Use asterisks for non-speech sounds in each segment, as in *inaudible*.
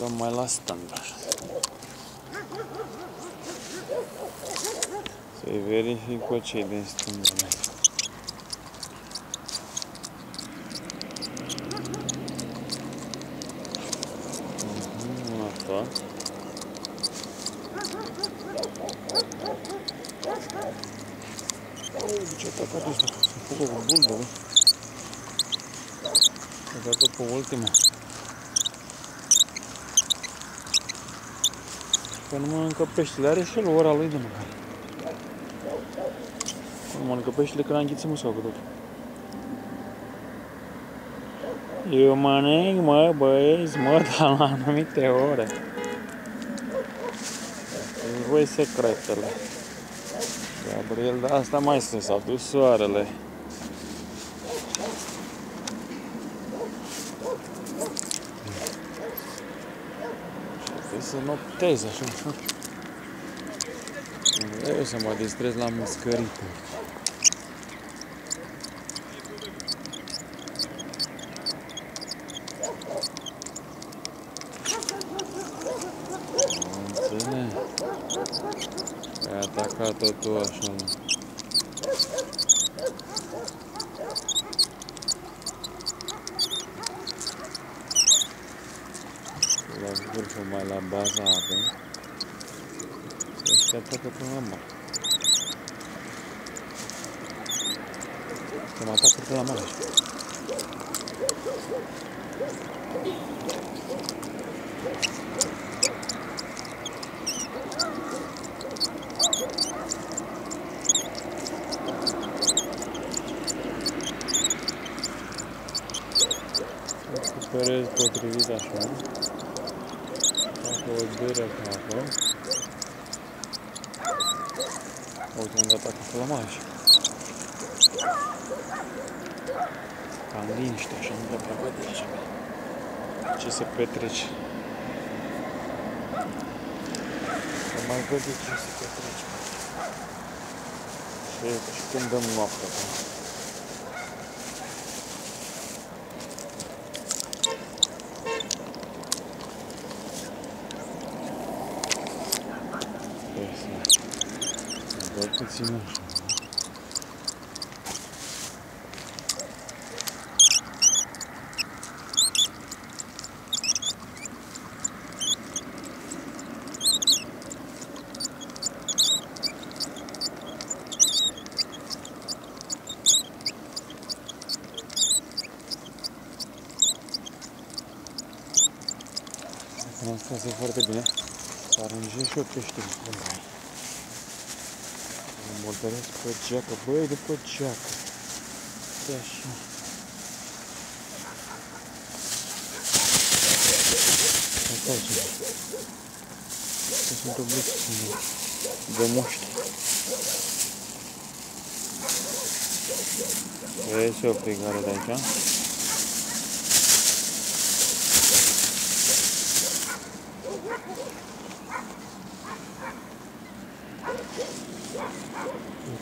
dăm mai la standard. Să-i verific pe cei din stângă. Mhm, Asta. Oh, ce atacat ăsta? S-a făcut cu bulbă, bă. A dat pe ultima. Că nu mănâncă peștele, are și el ora lui de mâncare. Nu mănâncă peștele când a înghițit musau cu tot. Eu mănânc, mă, băieți, mă, *laughs* dar la anumite ore. Îți voi secretele. Gabriel, dar asta mai sunt, s-a dus soarele. Trebuie să noptez așa. Eu să mă distrez la muscărită. Înțeleg. Ai atacat-o tu așa. La vârful mai la baza avem. Și ăștia atacă până la mare. Să mă atacă până la mare. Recuperez potrivit așa. Fac o dâră ca apă. Uite unde atacă flămaș. Ca în liniște, așa, nu prea văd aici. Ce se petrece. Să mai văd ce se petrece. Și, și când dăm noaptea. Văd puțin așa. Asta este foarte bine. Să aranjez și eu pește. Mă modelez pe geacă. Băi, de pe geacă. Stai așa. Asta ce? Asta sunt obliți de muști. Vezi o frigare de aici.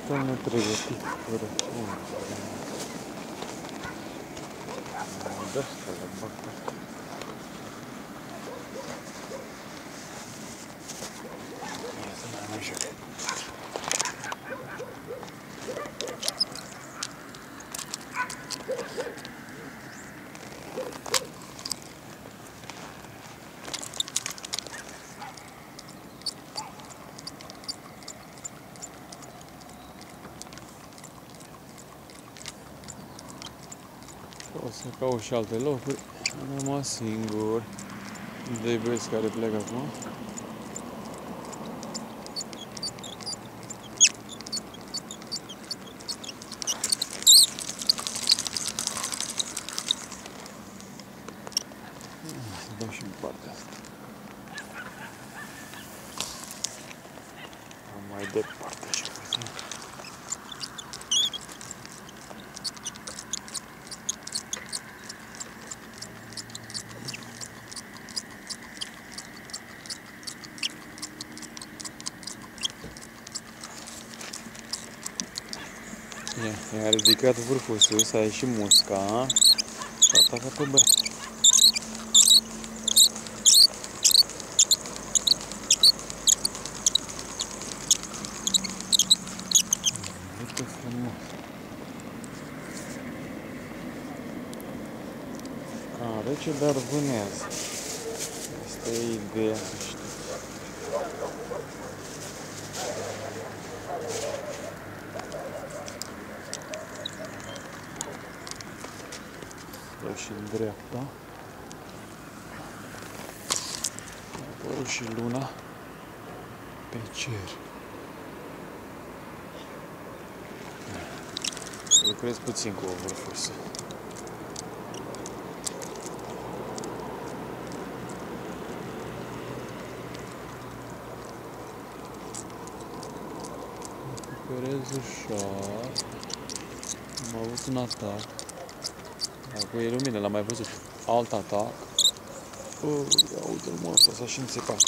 то не треба пить. Да, что ли, бака. O să caut și alte locuri. Am rămas singur. De băieți care plec acum. Ia, i-a ridicat vârful sus, a ieșit musca și a atacat pe băiat. Uite frumos. Are ce dar vânează. Asta e ideea. Să știți. Vreau și în dreapta. Acolo și luna pe cer. Lucrez puțin cu o vârfusă. Recuperez ușor. Am avut un atac. Acum e lumină, l-am mai văzut. Alt atac. Oh, ia uite-l mă, asta s-a și înțepat.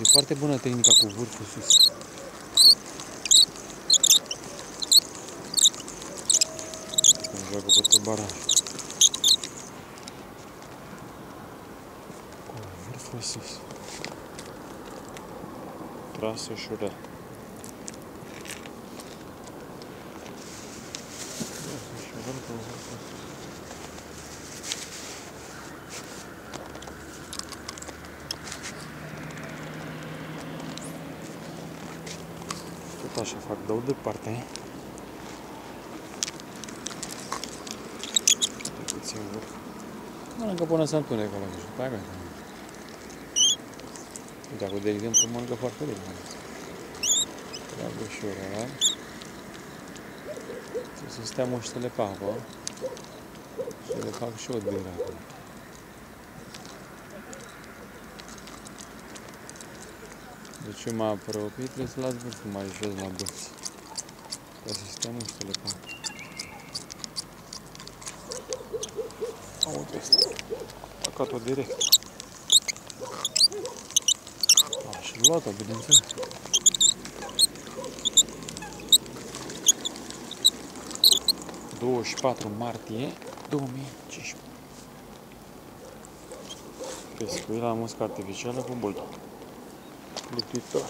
E foarte bună tehnica cu vârful sus. Când joacă pe baraj. Cu vârful sus. Tras ușurel. Ușurel cu vârful sus. Tot așa fac, dau departe. Puțin vârf. Mănâncă până să întunecă la mijloc. Hai gata. Uite, acum, de exemplu, mănâncă foarte bine. Trag ușurat. Trebuie să stea muștele pe apă. Și le fac și o diră acum. Deci eu mă apropii, trebuie să las vârful mai jos la dos. Ca să stea muștele pe apă. Uite asta. A Atacat-o direct. A, și luat-o, bineînțeles. ...24 martie 2015. Pescuit la muscă artificială cu bulldog. Lipitor.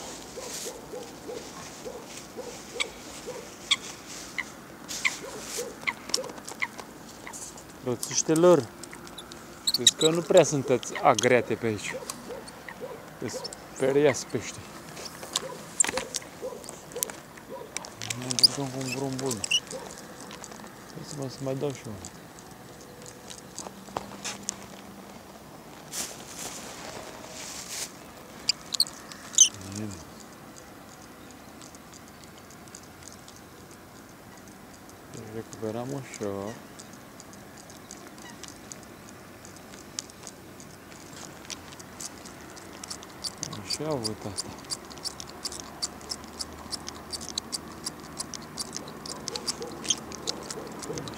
Roțiștelor, Știți că nu prea sunteți agreate pe aici. Că speriați pește. Ne încurcăm cu un drum bun. Hai să mă să mai dau și unul. Bine. Deci recuperăm ușor. Și a avut asta.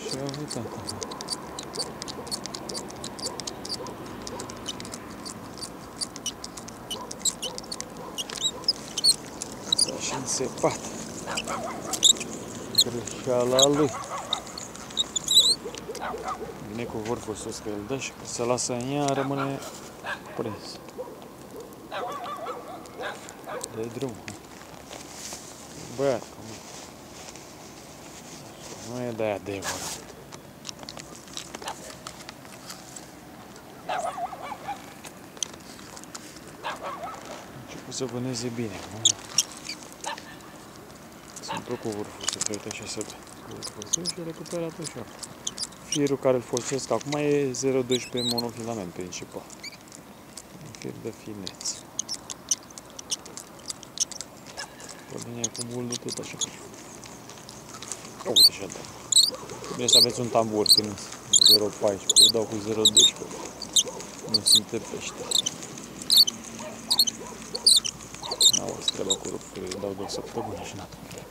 Și a avut asta. S-a și însepat. Greșeala lui. Vine cu vârful sus că îl dă și când se lasă în ea rămâne prins. Dă drum. Băiat, nu e de adevărat. Început să vâneze bine. Nu? Sunt cu vârful să te uite așa să vârful sus și recuperat ușor. Firul care îl folosesc acum e 0,12 monofilament principal. Un fir de finețe. Pe linie cu buldul tot așa. O, uite așa da. Bine să aveți un tambur finuț. 0,14. Eu dau cu 0,12. Nu sunt pește. N-au treaba cu ruptul, îi dau două săptămâni și n-atât.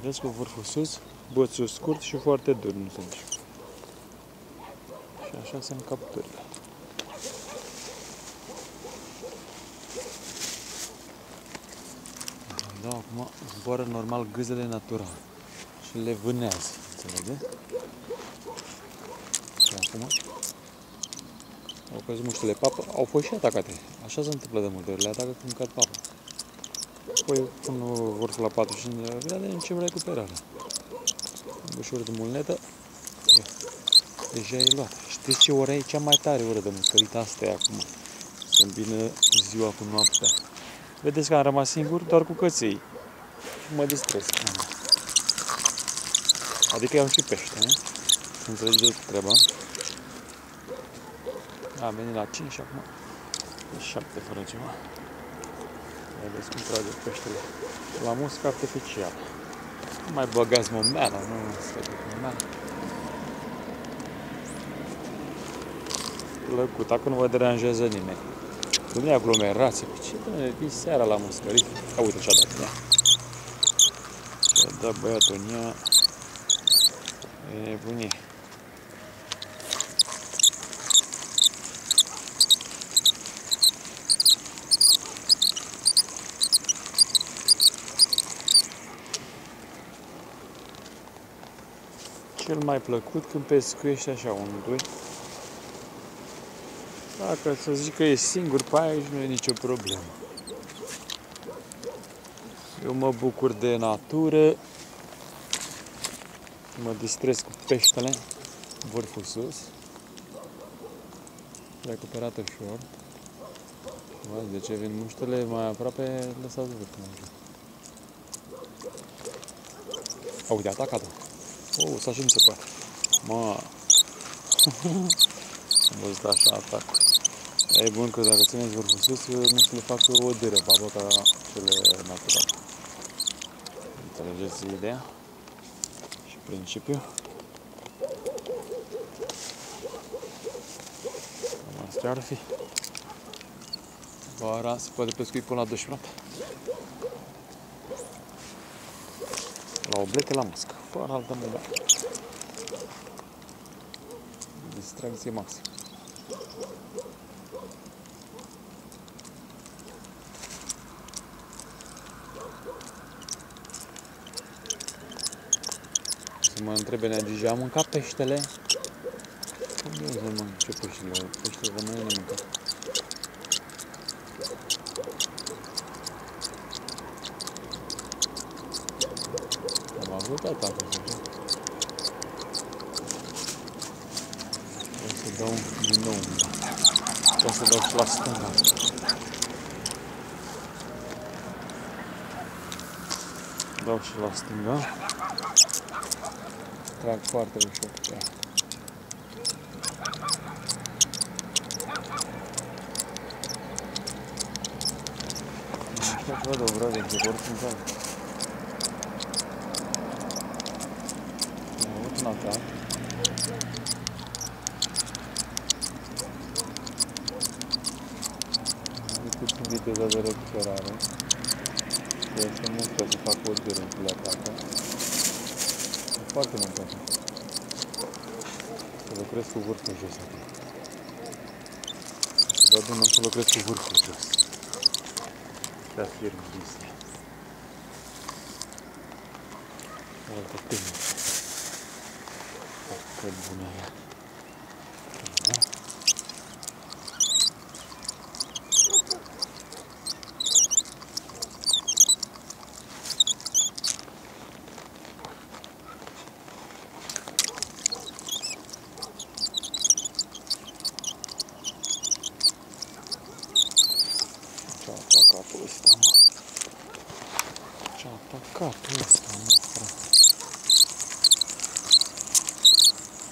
Vedeți cu vârful sus, bățul scurt și foarte dur, nu sunt. Și așa sunt capturile. Da, acum zboară normal gâzele natural și le vânează, înțelege? Și acum au căzut muștele papă, au fost și atacate. Așa se întâmplă de multe ori, le atacă când cad papă. Apoi pun vârful la 45 de grade, încep recuperarea. Bușuri de mulnetă. Ia. Deja e luat. Știți ce ora e cea mai tare oră de muscărit? Asta e acum. să îmbină ziua cu noaptea. Vedeți că am rămas singur doar cu căței. Și mă distrez. Adică am și pește, nu? Înțelegeți treaba? Am venit la 5 și acum e 7 fără ceva. Vedeți cum trage peștele. La muscă artificial. Nu mai băgați momeala, nu este momeala. Plăcut, acum nu vă deranjează nimeni. Nu e aglomerație. Pe ce bine, vii seara la muscărit? A, uite ce-a dat ea. Ce-a dat băiatul în ea. E nebunie. Mai plăcut când pescuiești așa un, doi. Dacă să zic că e singur pe aici, nu e nicio problemă. Eu mă bucur de natură, mă distrez cu peștele, vârful sus, recuperat ușor. Vai, de ce vin muștele mai aproape, lăsați vârful mai jos. Uite, atacat-o. Oh, să și nu se poate. Mă. *laughs* Am văzut așa atacuri. E bun că dacă țineți vârful sus, nu se le fac o dâră pe apă ca cele naturale. Înțelegeți ideea și principiul. Cam astea ar fi. Vara se poate pescui până la 12 noapte. La oblete, la muscă, fără altă mână. Distracție maximă. Să mă întrebe Neagija, am mâncat peștele? Cum eu să mănânc ce peștele? Peștele rămâne nemâncat. Am avut atacul așa. O să dau din nou O să dau și la stânga. Dau și la stânga. Trag foarte ușor cu ea. Așa văd o vrădă de vor sunt care. Am avut un atac. Am puțin viteza de recuperare. Este mult să fac o diră în le atacă. Foarte mult așa. Să lucrez cu vârful jos acum. Să dau din nou să lucrez cu vârful jos. Să afirm chestia. O altă tehnică. Cât bună e. Da? Ce-a atacat ăsta, mă? Ce-a atacat ăsta, mă, frate?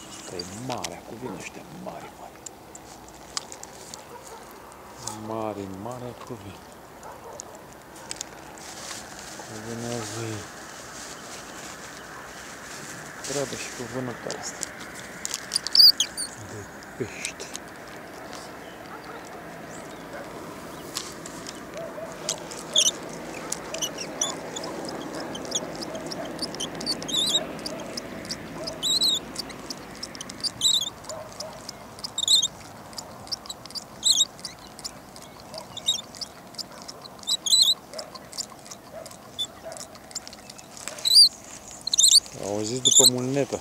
Asta e marea, cu vin ăștia mari, mari. Mari, mare cu vin. Cu vinează ei. Trebuie și cu vânăta asta. După mulnetă.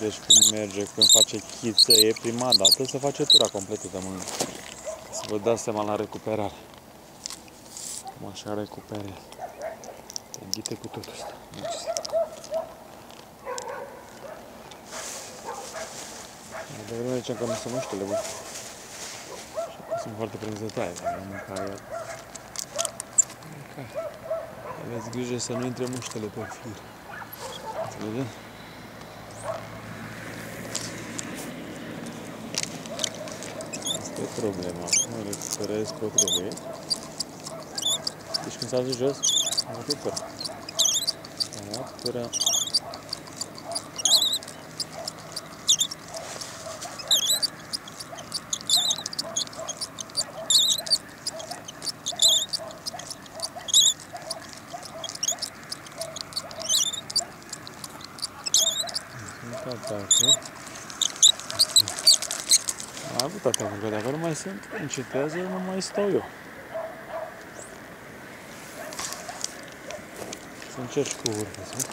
Deci cum merge când face chiță, e prima dată să face tura completă de mână. Să vă dați seama la recuperare. Cum așa recuperez. Te înghite cu totul ăsta. De vreme ziceam că nu sunt muștele, bă. Și că sunt foarte prânzătoare, dar nu mânca el. Mânca. Aveți grijă să nu intre muștele pe fir. Înțelegeți? e problema. Mă referez că o trebuie. Deci când s-a dus jos, am făcut păr. Am luat părea sunt, încetează, nu mai stau eu. Să încerci cu urmă, să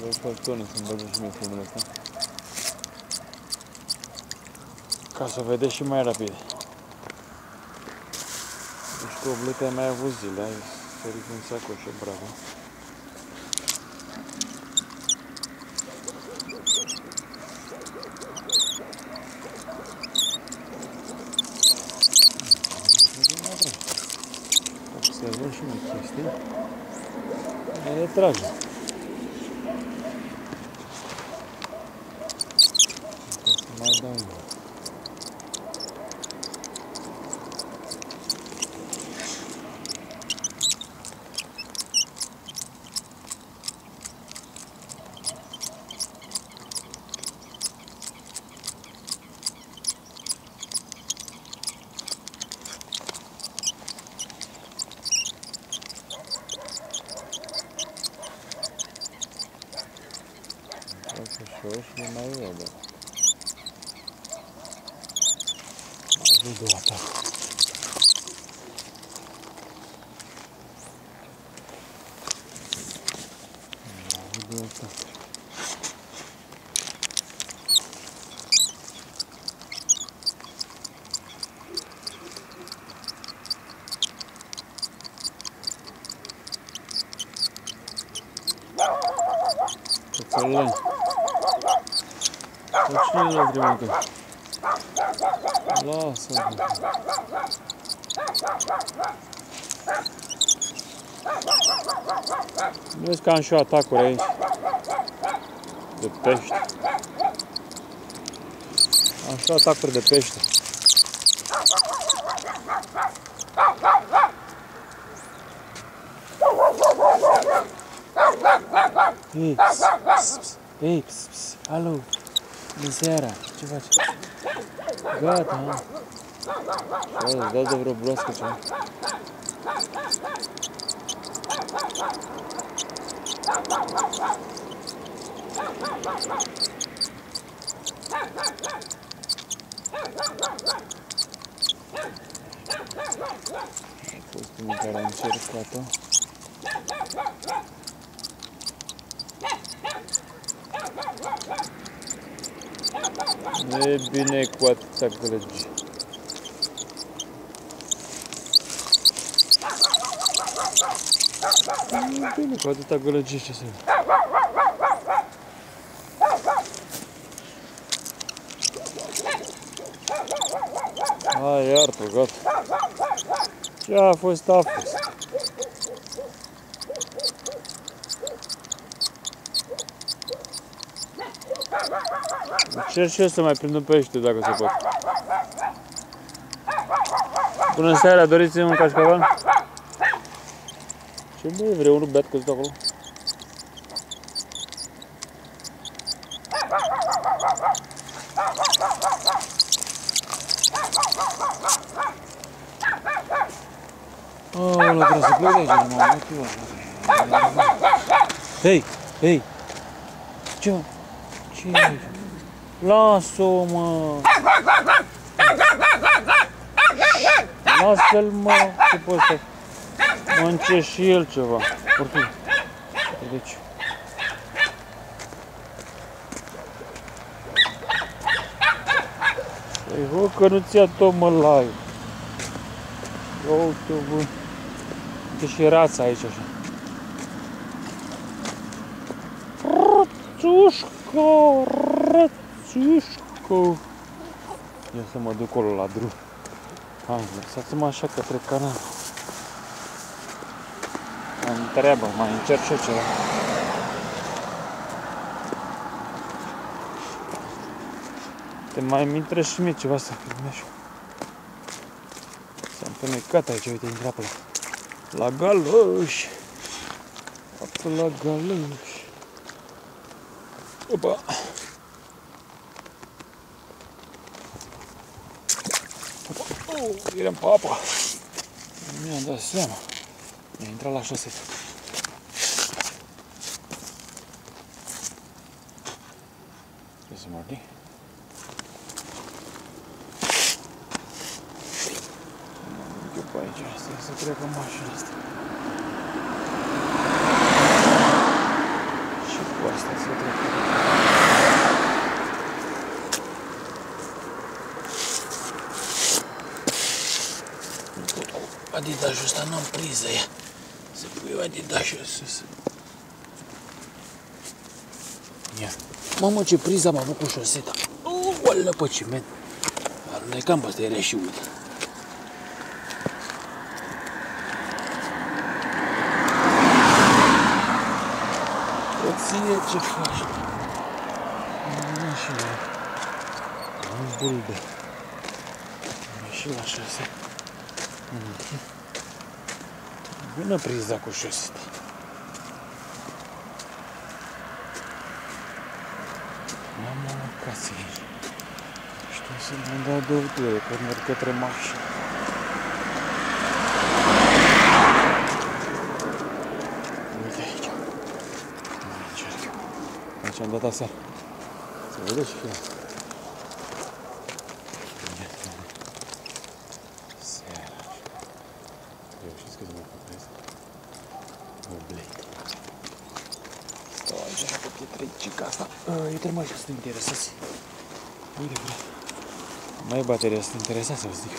Vă fac tonul să-mi băgă și mie filmul ăsta. ca să vedeți și mai rapid. Deci cu oblete ai mai avut zile, ai sărit în sacoșă, bravo. Observăm și mai chestii. Mai retragem. Cățălăni. Pe cine l-a trimută? Lasă-l. Vezi că am și eu atacuri aici. De pește. Am și eu atacuri de pește. Ei, pss, pss, ei, pss, pss, alo, bună seara, ce faci? Gata, ha? Bă, îți dau de vreo broască ceva. A fost mâncarea încercată. Nu e bine cu atâta gălăgie. Nu e bine cu atâta gălăgie ce să Hai, iartă, gata. Ce a fost, a fost. Încerc și eu să mai prind un pește dacă se poate. Bună seara, doriți un cașcaval? Ce băi, vrei unul beat căzut acolo? Oh, la trebuie să plec de aici, nu m-am Hei, hei! Ce? Ce e aici? Lasă-o, mă! Lasă-l, mă! Ce poți să... Mănce și el ceva. Oricum. Deci... Păi, hă, că nu ți-a tot, mă, live. Uite, bă. Uite și rața aici așa. Rățușcă, rățușcă. Ia să mă duc acolo la drum. Hai, lăsați-mă așa către canal. Mai întreabă, mai încerc și eu ceva. Te mai mi intră și mie ceva să filmești. S-a întunecat aici, uite, intra pe la, la galoș. Apă la galoș. Opa! Opa! Oh, eram pe apa. Nu mi-am dat seama. Mi-a intrat la șosetă. Ce să mă gândi? Eu pe aici, asta să treacă mașina asta. Și cu asta să treacă. Adidasul ăsta n-am priză ea. Să pui Adidasul sus. Ia. Mamă, ce priză am avut cu șoseta. Oh, oală pe ciment. Alunecam peste ele și uite. Ție ce faci? Nu și la... Am bulbe. Am și la șase. Bună priza cu șoseta. Mamă, locație aici. Știu să mi dau două ture, că merg către mașină. Uite aici. Mai încerc. Aici am dat aseară. Se vede și film. Seara. Reușiți că mă făcesc? Oblei. Stau aici pe pietricica asta. Uite mă, sunt interesați. Uite, frate. Mai bateria sunt interesați, să vă zic.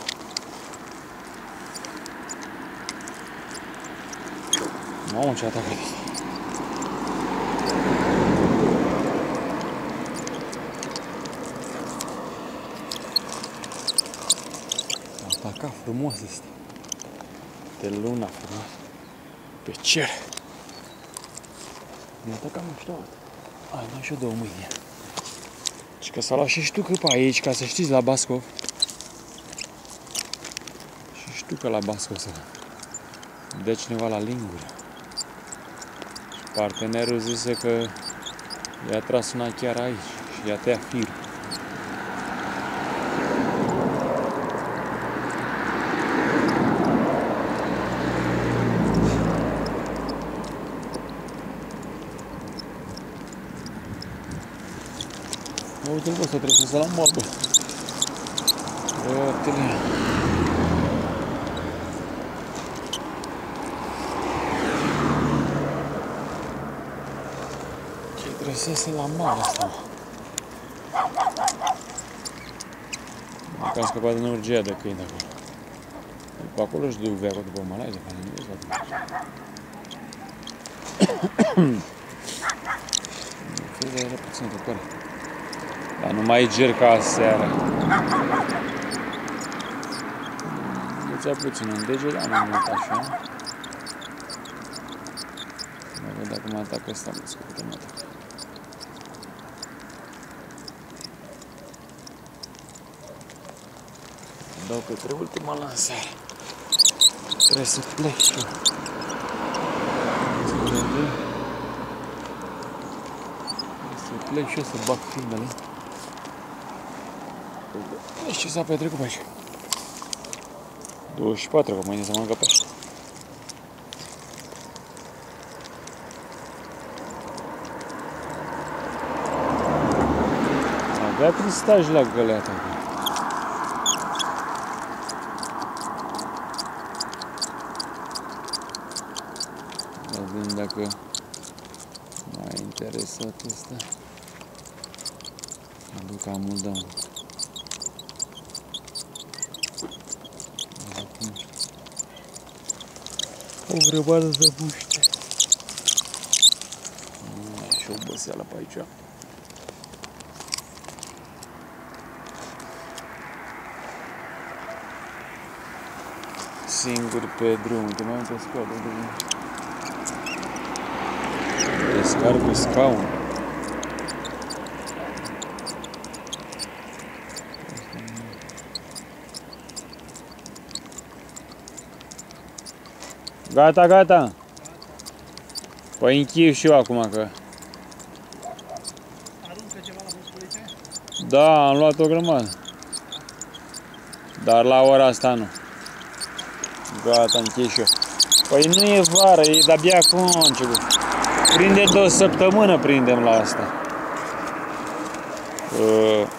Mamă, ce atacă Ataca frumos este. De luna frumos. Pe cer. Mi ataca nu știu Ai, mai și eu două mâini. Și că s-a luat și știu că pe aici, ca să știți, la Bascov. Și știu că la Bascov să dă cineva la lingură. Și partenerul zise că i-a tras una chiar aici și i-a tăiat firul. Uite-l bă, să trebuie să la morbă. Uite-le. Ce trebuie să iasă la mare asta, mă. Că am scăpat din urgia de câini de acolo. Pe acolo își duc veacul după malai, *coughs* de fapt, nu vezi la Fie de ele puțin răcoare. Dar nu mai ger ca aseară. Ducea puțin în deget, dar nu mult așa. Mă văd acum atacă ăsta, mă scăpătă mă atacă. Dau către ultima lansare. Trebuie să plec și eu. Să vedem. Să plec și eu să bag filmele. Deci ce s-a petrecut pe aici? 24, că mâine se mănâncă pește. Avea cristaj la găleata. Vedem dacă mai interesat ăsta. Aduc amul dăm. O grămadă de buște. Mm, Și oboseală pe aici. Singur pe drum, te mai am pescat pe drum. Pescar cu scaun. Gata, gata. Păi închid și eu acum că... Aruncă ceva la musculițe? Da, am luat o grămadă. Dar la ora asta nu. Gata, închid și eu. Păi nu e vară, e de-abia acum a început. Prinde de o săptămână prindem la asta. Uh, și